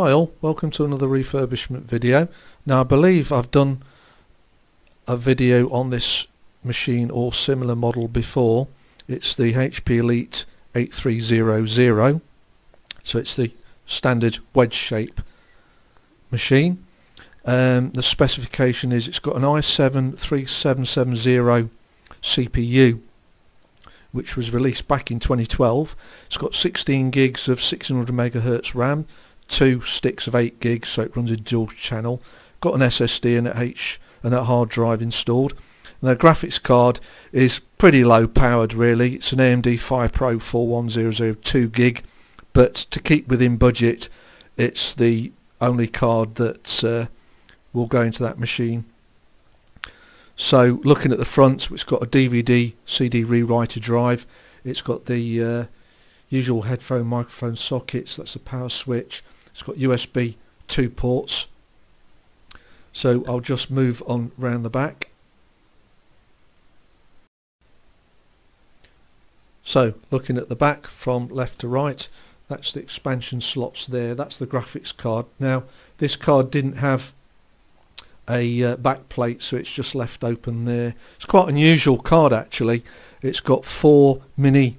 Hi all, welcome to another refurbishment video. Now I believe I've done a video on this machine or similar model before. It's the HP Elite 8300. So it's the standard wedge shape machine. Um, the specification is it's got an i7 3770 CPU which was released back in 2012. It's got 16 gigs of 600 megahertz RAM two sticks of 8 gigs so it runs in dual channel. Got an SSD and a H and a hard drive installed. And the graphics card is pretty low powered really. It's an AMD FirePro 4100 2 gig but to keep within budget it's the only card that uh, will go into that machine. So looking at the front it's got a DVD CD rewriter drive. It's got the uh, usual headphone microphone sockets that's a power switch it's got USB 2 ports. So I'll just move on round the back. So looking at the back from left to right, that's the expansion slots there. That's the graphics card. Now this card didn't have a uh, back plate so it's just left open there. It's quite unusual card actually. It's got four mini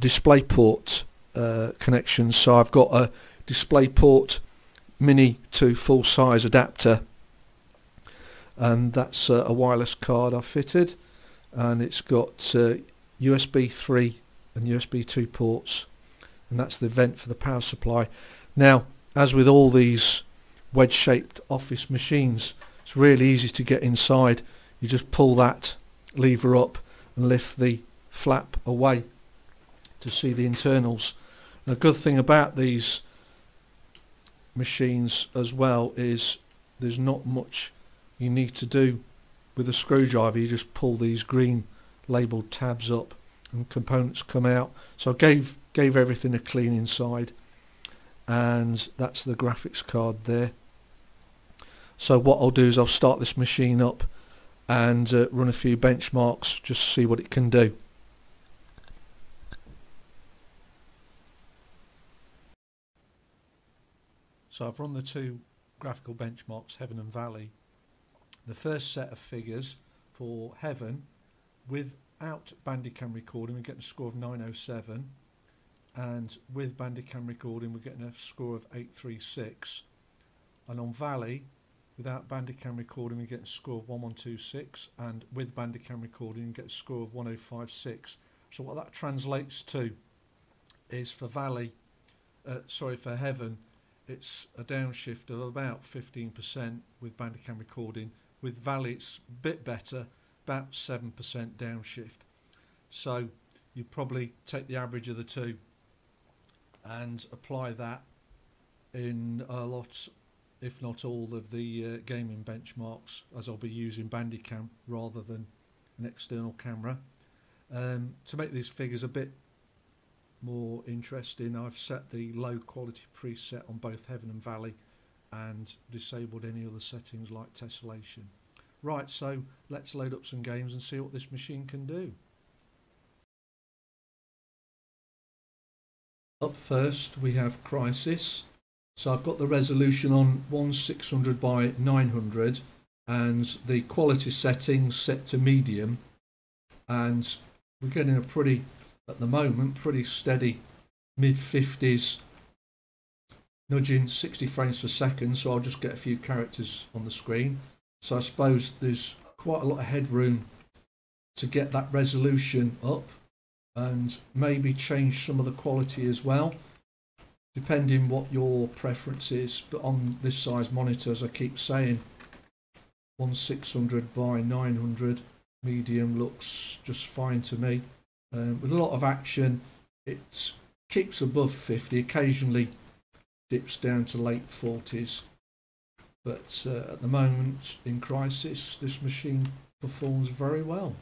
DisplayPort uh, connections so I've got a DisplayPort mini to full size adapter and that's uh, a wireless card I've fitted and it's got uh, USB 3 and USB 2 ports and that's the vent for the power supply. Now as with all these wedge shaped office machines it's really easy to get inside you just pull that lever up and lift the flap away to see the internals. The good thing about these machines as well is there's not much you need to do with a screwdriver. You just pull these green labeled tabs up and components come out. So I gave gave everything a clean inside and that's the graphics card there. So what I'll do is I'll start this machine up and uh, run a few benchmarks just to see what it can do So I've run the two graphical benchmarks, Heaven and Valley. The first set of figures for Heaven, without Bandicam recording, we're getting a score of 907. And with Bandicam recording, we're getting a score of 836. And on Valley, without Bandicam recording, we get a score of 1126. And with Bandicam recording, we get a score of 1056. So what that translates to is for Valley, uh, sorry, for Heaven, it's a downshift of about 15% with Bandicam recording. With Valley it's a bit better, about 7% downshift. So you probably take the average of the two and apply that in a lot, if not all, of the uh, gaming benchmarks as I'll be using Bandicam rather than an external camera. Um, to make these figures a bit more interesting I've set the low quality preset on both Heaven and Valley and disabled any other settings like tessellation. Right so let's load up some games and see what this machine can do. Up first we have Crysis. So I've got the resolution on 1600 by 900 and the quality settings set to medium and we're getting a pretty at the moment pretty steady mid 50s nudging 60 frames per second so I'll just get a few characters on the screen. So I suppose there's quite a lot of headroom to get that resolution up and maybe change some of the quality as well depending what your preference is. But on this size monitor as I keep saying 1600 by 900 medium looks just fine to me um, with a lot of action, it keeps above 50, occasionally dips down to late 40s. But uh, at the moment in Crysis, this machine performs very well.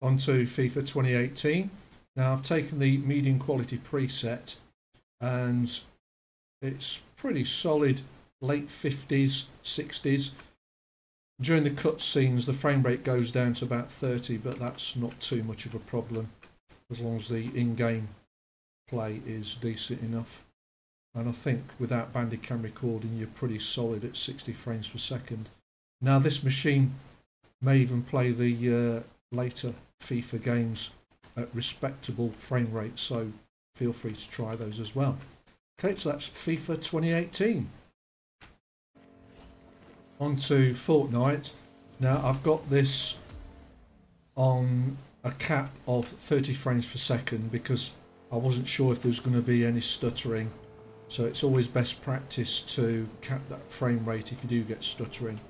On to FIFA 2018. Now I've taken the medium quality preset and it's pretty solid late 50s, 60s during the cutscenes, the frame rate goes down to about 30, but that's not too much of a problem as long as the in-game play is decent enough. And I think without Bandicam recording, you're pretty solid at 60 frames per second. Now this machine may even play the uh, later FIFA games at respectable frame rates, so feel free to try those as well. Okay, so that's FIFA 2018. On to Fortnite. Now I've got this on a cap of 30 frames per second because I wasn't sure if there was going to be any stuttering. So it's always best practice to cap that frame rate if you do get stuttering.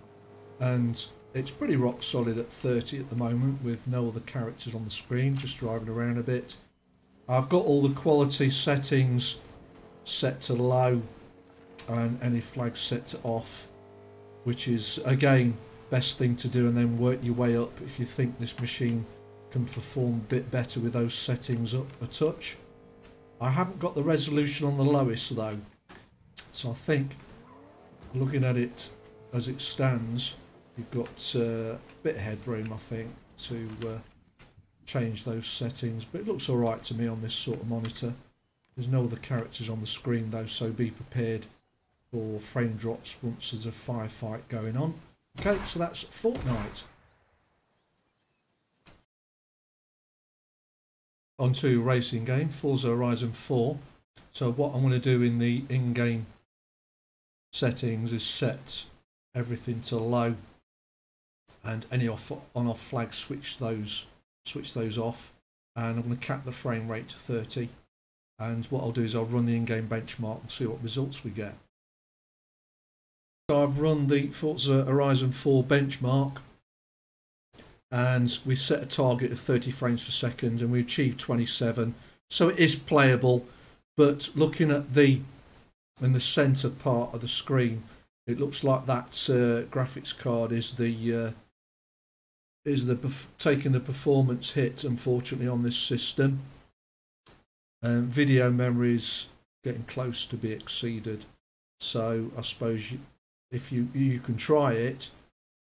And it's pretty rock solid at 30 at the moment with no other characters on the screen, just driving around a bit. I've got all the quality settings set to low and any flags set to off, which is again best thing to do and then work your way up if you think this machine can perform a bit better with those settings up a touch. I haven't got the resolution on the lowest though, so I think looking at it as it stands, you've got uh, a bit of headroom I think to uh, change those settings, but it looks alright to me on this sort of monitor. There's no other characters on the screen though, so be prepared for frame drops once there's a firefight going on. Okay, so that's Fortnite. onto racing game, Forza Horizon 4. So what I'm going to do in the in-game settings is set everything to low and any off on off flags switch those switch those off and I'm going to cap the frame rate to 30 and what I'll do is I'll run the in-game benchmark and see what results we get. So I've run the Forza Horizon 4 benchmark and we set a target of 30 frames per second and we achieved 27 so it is playable but looking at the in the center part of the screen it looks like that uh, graphics card is the uh, is the taking the performance hit unfortunately on this system. Um, video memory is getting close to be exceeded. So I suppose you, if you you can try it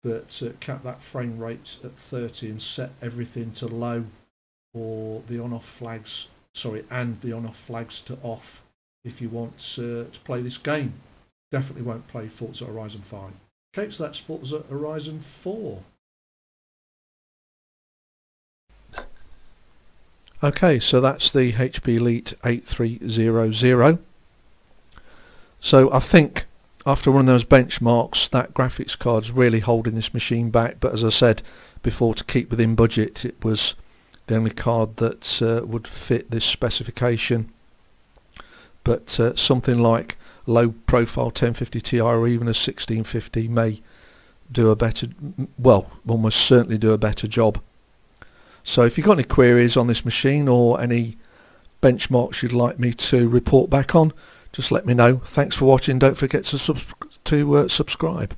but uh, cap that frame rate at 30 and set everything to low or the on off flags sorry and the on off flags to off if you want uh, to play this game. Definitely won't play Forza Horizon 5 okay so that's Forza Horizon 4 okay so that's the HP Elite 8300 so I think after one of those benchmarks, that graphics card's really holding this machine back. But as I said before, to keep within budget, it was the only card that uh, would fit this specification. But uh, something like low profile 1050 Ti or even a 1650 may do a better, well, almost certainly do a better job. So if you've got any queries on this machine or any benchmarks you'd like me to report back on, just let me know. Thanks for watching. Don't forget to, to uh, subscribe.